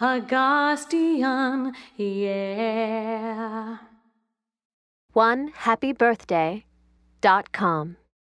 Guardian, yeah. One happy birthday dot com.